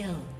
Kill.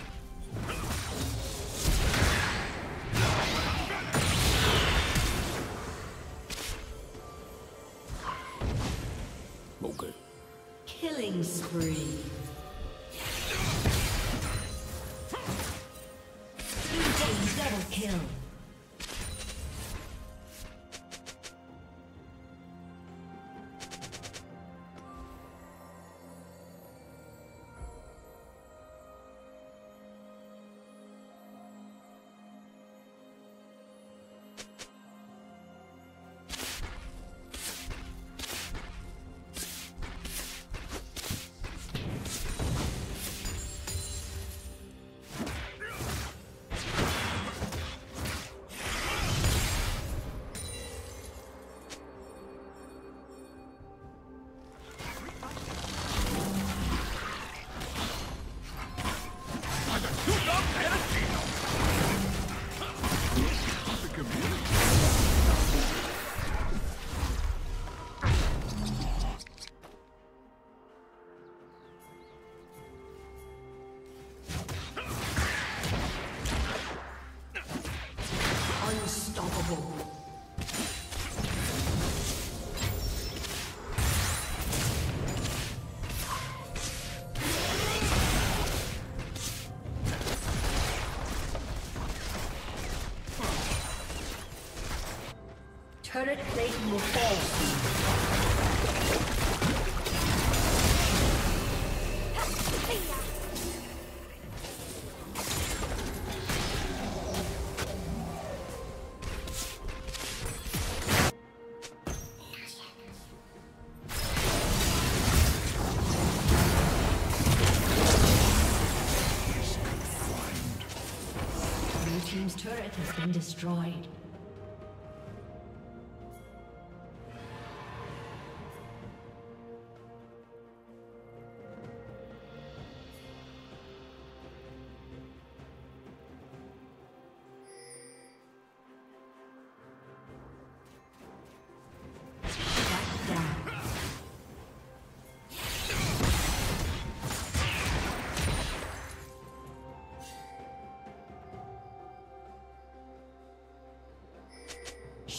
Turret plate will fall Team's turret has been destroyed.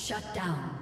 Shut down.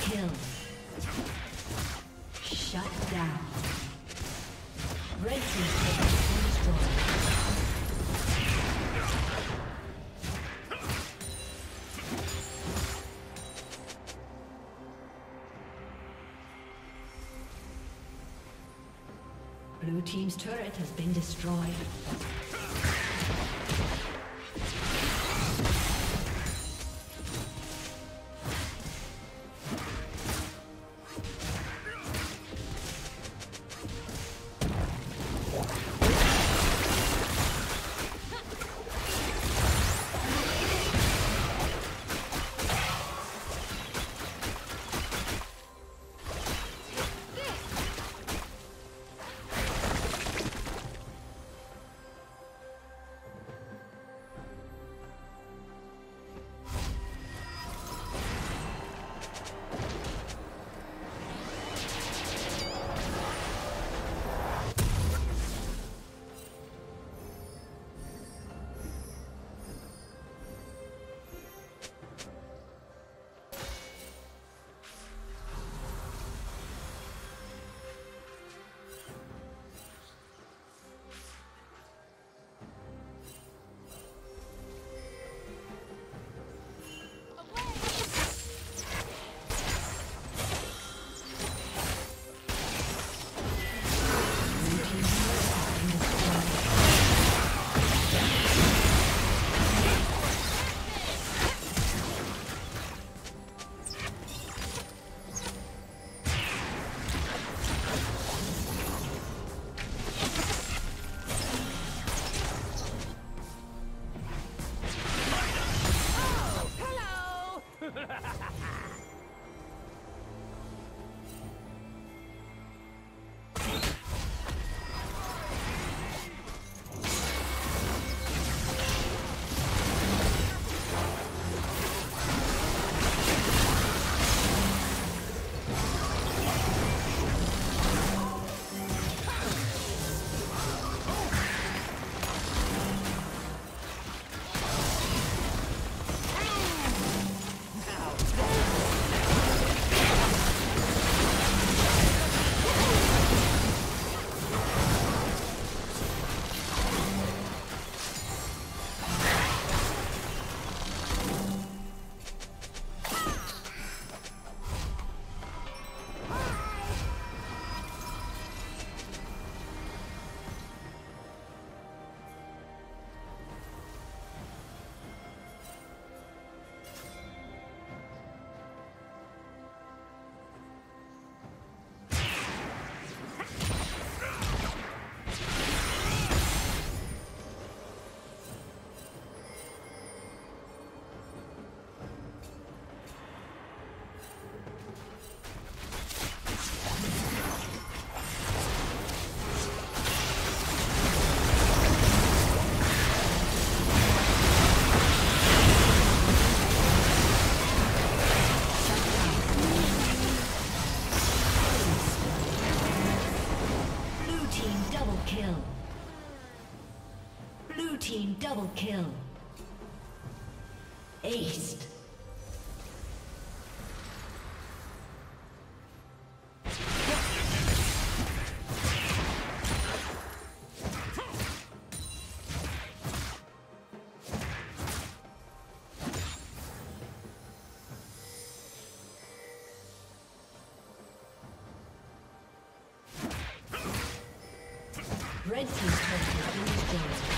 Kill. Shut down. Red team destroyed. Blue Team's turret has been destroyed. Double kill. Aced. Red Team's turret has been.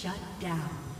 Shut down.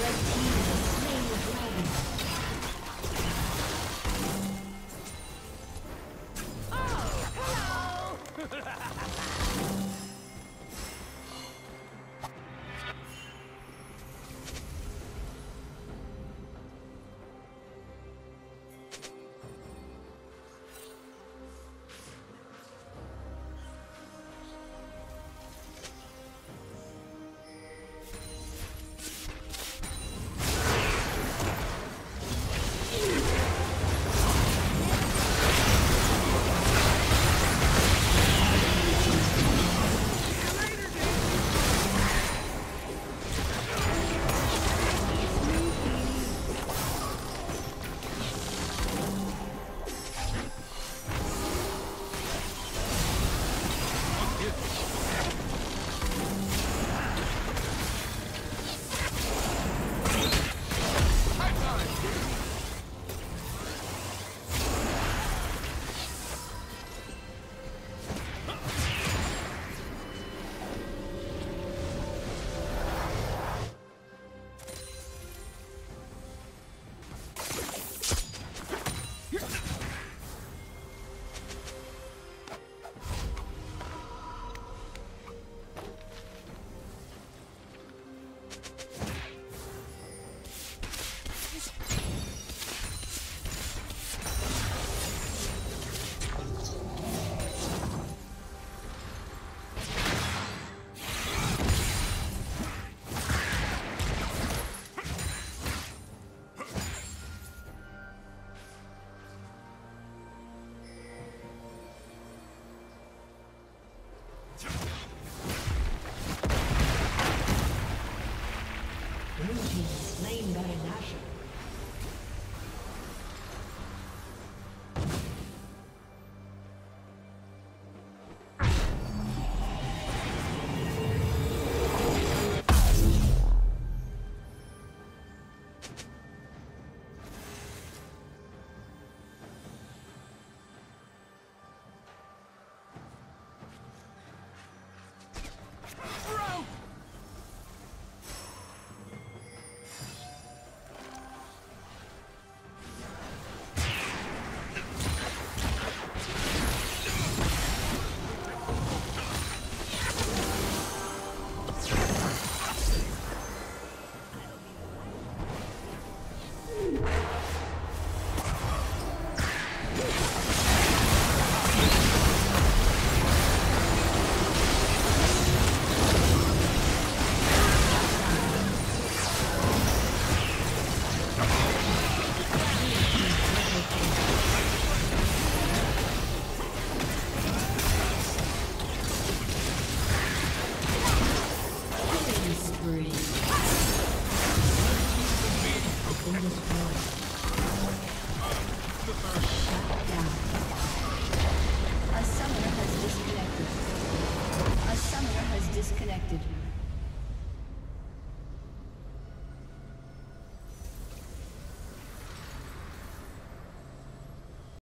Red team